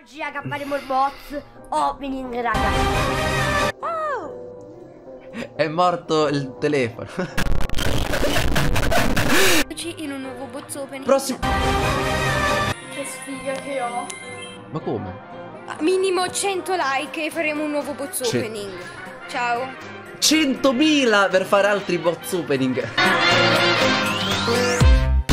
Oggi raga faremo il boss opening raga È morto il telefono. in un nuovo box opening. Prossimo. Che sfiga che ho Ma come? Minimo 100 like e faremo un nuovo Ce- opening. Ciao. 100.000 per fare altri box opening.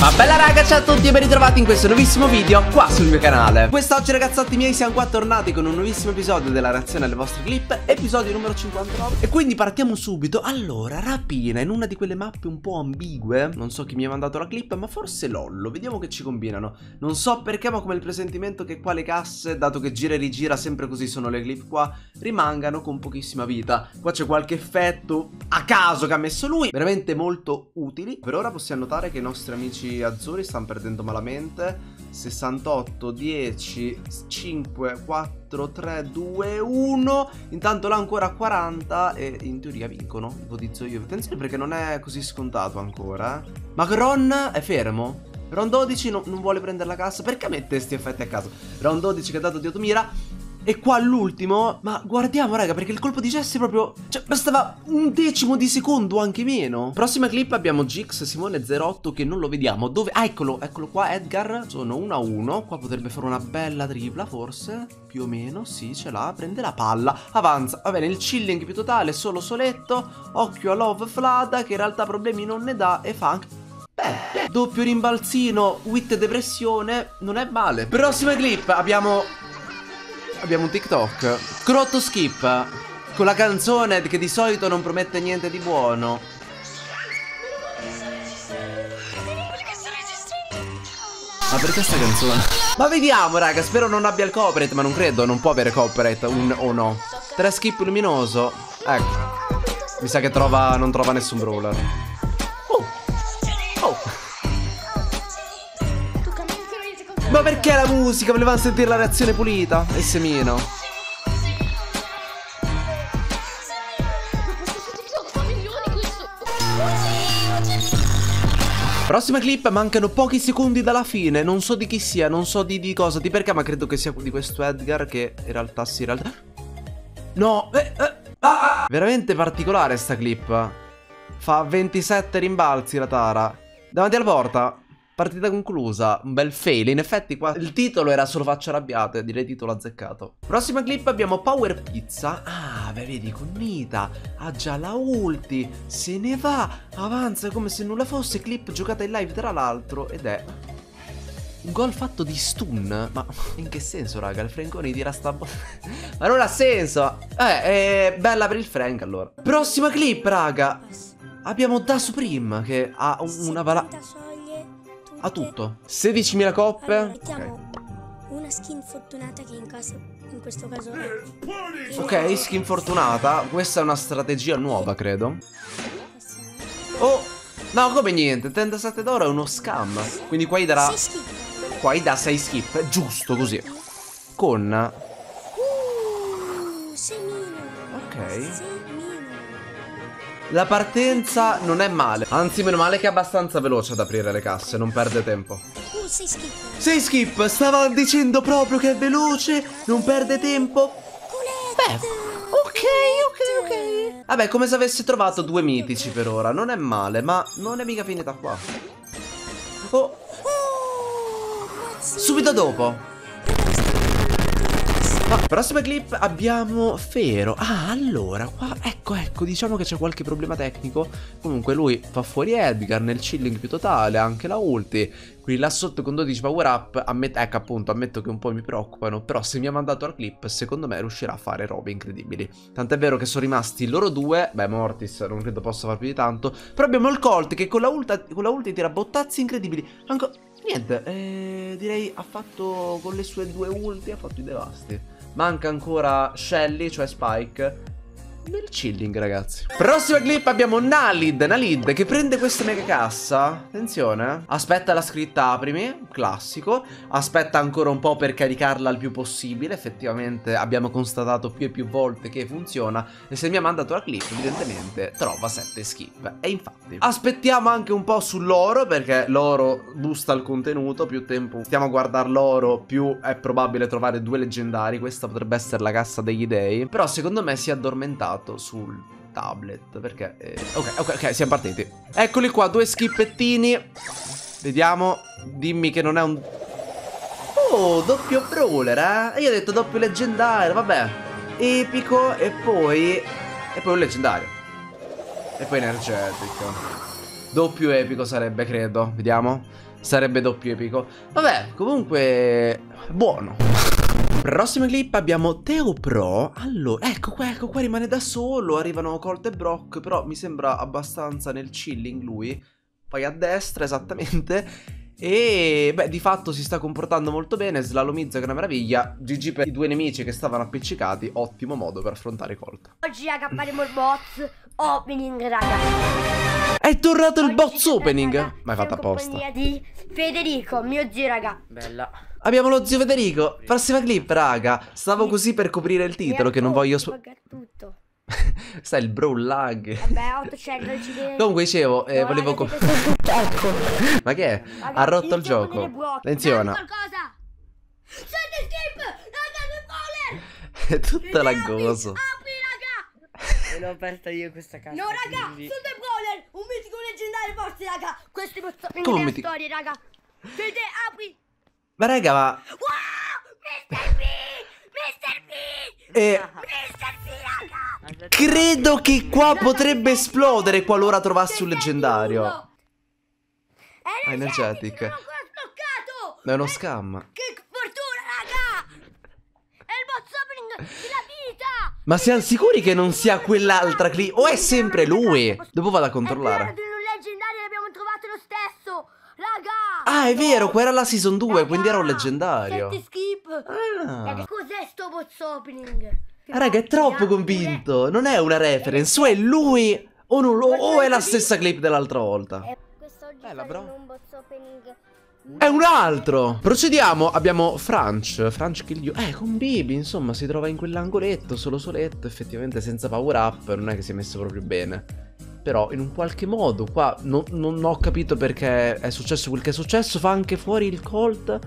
Ma bella raga, ciao a tutti e ben ritrovati in questo nuovissimo video qua sul mio canale. Quest'oggi ragazzotti miei siamo qua tornati con un nuovissimo episodio della reazione alle vostre clip Episodio numero 59 E quindi partiamo subito. Allora, rapina in una di quelle mappe un po' ambigue Non so chi mi ha mandato la clip ma forse Lollo Vediamo che ci combinano. Non so perché ma come il presentimento che qua le casse Dato che gira e rigira sempre così sono le clip qua Rimangano con pochissima vita. Qua c'è qualche effetto a caso che ha messo lui. Veramente molto utili. Per ora possiamo notare che i nostri amici azzurri stanno perdendo malamente 68, 10, 5, 4, 3, 2, 1 Intanto là ancora 40 e in teoria vincono Ipotizzo io Attenzione perché non è così scontato ancora eh. Ma Ron è fermo? Ron 12 no- non vuole prendere la cassa Perché mette questi effetti a caso? Ron 12 che ha dato di automira e qua l'ultimo, ma guardiamo raga perché il colpo di Jesse proprio, cioè bastava un decimo di secondo, anche meno. Prossima clip abbiamo Gix Simone 08 che non lo vediamo, dove, ah eccolo, eccolo qua Edgar, sono 1 a 1, qua potrebbe fare una bella tripla forse, più o meno, sì ce l'ha, prende la palla, avanza, va bene il chilling più totale, solo soletto, occhio a Love Flada che in realtà problemi non ne dà e fa anche... Beh, doppio rimbalzino, wit depressione, non è male. Prossima clip abbiamo Abbiamo un TikTok. Crotto skip. Con la canzone che di solito non promette niente di buono. Ma perché sta canzone? Ma vediamo, raga. Spero non abbia il copyright. Ma non credo, non può avere copyright. Un, o no. Tre skip luminoso. Ecco. Mi sa che trova, non trova nessun brawler. Ma perché la musica? Volevamo sentire la reazione pulita. E semino. Prossima clip, mancano pochi secondi dalla fine. Non so di chi sia, non so di, di cosa, di perché, ma credo che sia di questo Edgar. Che in realtà sì, in realtà. No, eh, eh, ah, ah. veramente particolare sta clip. Fa 27 rimbalzi la Tara. Davanti alla porta. Partita conclusa, un bel fail. In effetti, qua il titolo era solo facce arrabbiate. Direi titolo azzeccato. Prossima clip abbiamo Power Pizza. Ah, beh, vedi, con Nita. Ha già la ulti. Se ne va. Avanza come se nulla fosse. Clip giocata in live, tra l'altro. Ed è. Un gol fatto di stun? Ma in che senso, raga? Il Franconi tira sta Ma non ha senso. Eh, è bella per il Frank allora. Prossima clip, raga. Abbiamo Da Supreme che ha un- una vala... Ha tutto. 16.000 coppe. Allora, Ok. mettiamo una skin fortunata che in, caso, in questo caso è Ok, skin fortunata. Questa è una strategia nuova, credo. Oh! No, come niente. 37 d'oro è uno scam. Quindi qua gli darà. Qua gli dà 6 skip. Giusto così. Con. Uh. Ok. Sei. La partenza non è male. Anzi, meno male che è abbastanza veloce ad aprire le casse. Non perde tempo. Uh, sei schifo. 6 skip. Stava dicendo proprio che è veloce. Non perde tempo. Beh, ok, ok, ok. Vabbè, come se avesse trovato due mitici per ora. Non è male, ma non è mica finita qua. Oh, Oh, mazzi. subito dopo. Ma prossima clip abbiamo Fero. Ah, allora, qua, ecco, ecco, diciamo che c'è qualche problema tecnico. Comunque lui fa fuori Edgar nel chilling più totale, anche la ulti. Quindi là sotto con 12 power up, ammet- ecco appunto, ammetto che un po' mi preoccupano. Però se mi ha mandato la clip, secondo me riuscirà a fare robe incredibili. Tant'è vero che sono rimasti loro due. Beh, Mortis non credo possa far più di tanto. Però abbiamo il Colt che con la, ulta, con la ulti tira bottazzi incredibili. Anche... Niente, eh, direi ha fatto con le sue due ulti, ha fatto i devasti. Manca ancora Shelly, cioè Spike. Nel chilling, ragazzi. Prossima clip abbiamo Nalid, Nalid che prende questa mega cassa. Attenzione. Aspetta la scritta aprimi, classico. Aspetta ancora un po' per caricarla il più possibile. Effettivamente abbiamo constatato più e più volte che funziona. E se mi ha mandato la clip, evidentemente trova 7 skip. E infatti. Aspettiamo anche un po' sull'oro perché l'oro boosta il contenuto. Più tempo stiamo a guardare l'oro, più è probabile trovare due leggendari. Questa potrebbe essere la cassa degli dei. Però secondo me si è addormentato sul tablet perché eh, ok ok ok siamo partiti. Eccoli qua due skippettini vediamo dimmi che non è un oh doppio brawler eh? Io ho detto doppio leggendario vabbè. Epico e poi e poi un leggendario. E poi energetico. Doppio epico sarebbe credo. Vediamo. Sarebbe doppio epico. Vabbè comunque buono Prossima clip abbiamo Teo Pro Allora, ecco qua, ecco qua rimane da solo Arrivano Colt e Brock Però mi sembra abbastanza nel chilling lui Poi a destra esattamente e beh, di fatto si sta comportando molto bene, slalomizza che è una meraviglia. GG per i due nemici che stavano appiccicati, ottimo modo per affrontare Colt. Oggi raga faremo il boss opening raga. È tornato il sarà, opening. Ma hai fatto siamo in apposta. di Federico, mio zio raga. Bella. Abbiamo lo zio Federico. Prossima clip, raga. Stavo così per coprire il titolo che non voglio. Tutto. Sai, il bro lag. Vabbè, 800 incidenti. Comunque dicevo, eh, No, volevo. Ecco. Ma che è? Ha rotto il gioco. Attenzione. Qualcosa. Senti skip! Raga, non voler! È tutto laggoso. Apri raga! E l'ho aperta io questa casa. No raga, quindi- sono dei brawler! Un mitico leggendario forse raga! Questi posso Come della mitico? storia raga! Vede, apri! Ma raga, ma. Wow! Mr. P! Mr. P! eh, Mr. P raga! Credo che qua Raga, potrebbe esplodere qualora trovassi un leggendario. È Ah, energetic. Non! È uno Eh, scam. Che fortuna raga! È il boss opening della vita! Ma siamo sicuri che non sia quell'altra clip? O è sempre lui? Dopo vado a controllare. Ah, è vero, qua era la season 2, Raga, quindi era un leggendario. Ah. cos'è sto boss opening? Raga, è troppo convinto. Non è una reference, o è lui o, non o è la stessa clip dell'altra volta. Quest'oggi Bella, bro. È un altro. Procediamo. Abbiamo Franch. Franch kill you. Eh, con Bibi, insomma, si trova in quell'angoletto, solo soletto, effettivamente senza power up. Non è che si è messo proprio bene. Però, in un qualche modo, qua non, non ho capito perché è successo quel che è successo. Fa anche fuori il Colt.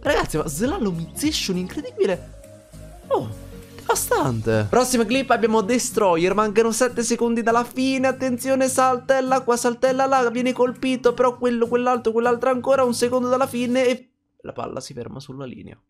Ragazzi, ma slalomization incredibile. Oh. Devastante. Prossima clip abbiamo Destroyer. Mancano 7 secondi dalla fine. Attenzione, saltella qua, saltella là. Viene colpito. Però quello, quell'altro, quell'altro ancora. Un secondo dalla fine. E la palla si ferma sulla linea.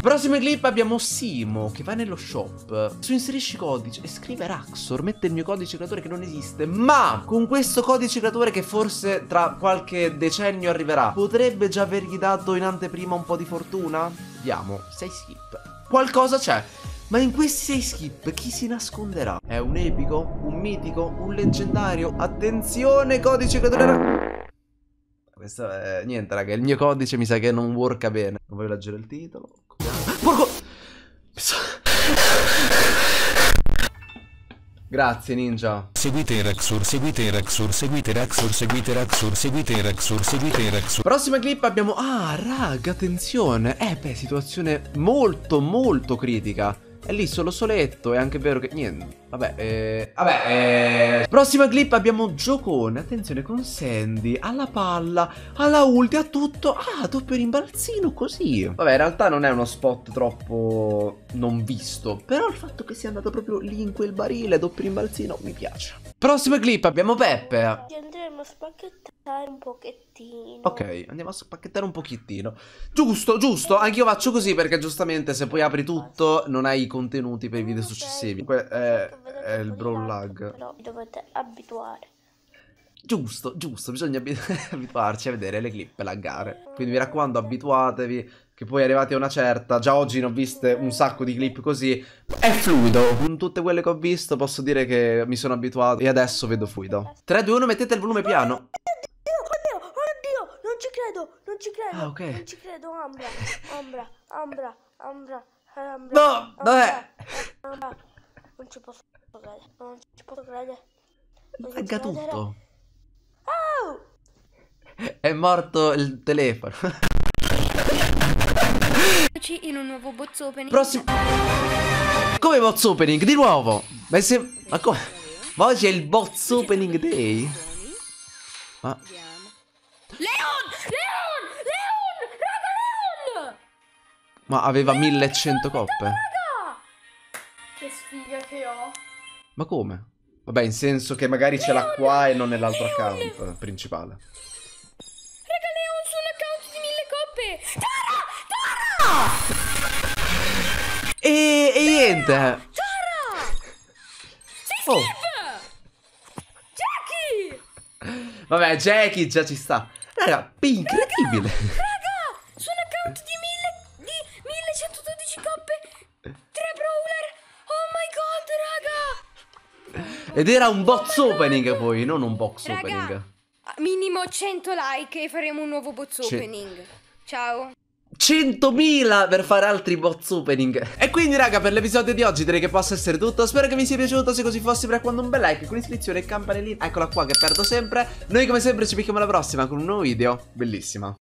Prossima clip abbiamo Simo che va nello shop, su inserisci codice e scrive Raxor, mette il mio codice creatore che non esiste, ma con questo codice creatore che forse tra qualche decennio arriverà, potrebbe già avergli dato in anteprima un po' di fortuna? Vediamo, 6 skip. Qualcosa c'è. Ma in questi 6 skip chi si nasconderà? È un epico? Un mitico? Un leggendario? Attenzione, codice creatore... Ra- questo è niente, raga. Il mio codice mi sa che non worka bene. Non voglio leggere il titolo. Porco. Mi sa- Grazie, ninja. Seguite Rexur, seguite Rexur, seguite Rexur, seguite Rexur, seguite Rexur, seguite Rexur. Prossima clip abbiamo. Ah, raga, attenzione. Eh, beh, situazione molto, molto critica. È lì solo soletto. È anche vero che. Niente. Vabbè, eh. Vabbè, eh. Prossima clip abbiamo Giocone. Attenzione con Sandy. Alla palla. Alla ulti. A tutto. Ah, doppio rimbalzino così. Vabbè, in realtà non è uno spot troppo non visto. Però il fatto che sia andato proprio lì in quel barile. Doppio rimbalzino mi piace. Prossima clip abbiamo Peppe. Andremo a spacchettare un pochettino. Ok, andiamo a spacchettare un pochettino. Giusto, giusto. Anch'io faccio così perché giustamente se poi apri tutto non hai i contenuti per i video successivi. Que- è, è il brawl lag. Però vi dovete abituare. Giusto, giusto. Bisogna abi- abituarci a vedere le clip laggare. Quindi mi raccomando, abituatevi. Che poi arrivati a una certa, già oggi ne ho viste un sacco di clip così. È fluido. Con tutte quelle che ho visto posso dire che mi sono abituato e adesso vedo fluido. 3, 2, 1, mettete il volume piano. Oddio, oddio, non ci credo, non ci credo. Ah, ok. Non ci credo, Ambra, Ambra, Ambra, Ambra, Ambra. No, vabbè. Ambra, Non ci posso credere. Non ci posso credere. Lagga tutto. Oh! È morto il telefono. In un nuovo bozzo opening. Prossimo. Come box opening? Di nuovo. Ma, se... Ma come? Ma oggi è il box opening day? Ma... Leon! Leon! Leon! Raga, Leon! Ma aveva 1100 coppe? Raga! Che sfiga che ho. Ma come? Vabbè, in senso che magari ce l'ha qua e non nell'altro account principale. E, e niente. Oh, Jackie! vabbè, Jackie già ci sta. Raga, incredibile. Raga! Su un account di, mille, di 1112 coppe. Tre brawler. Oh my god, raga! Ed era un box opening poi, non un box Raga, opening. minimo 100 like e faremo un nuovo Sì. opening. Ciao. 100.000 per fare altri box opening. E quindi raga per l'episodio di oggi direi che possa essere tutto. Spero che vi sia piaciuto. Se così fosse prepando un bel like con iscrizione e campanellina. Eccola qua che perdo sempre. Noi come sempre ci becchiamo alla prossima con un nuovo video Bellissima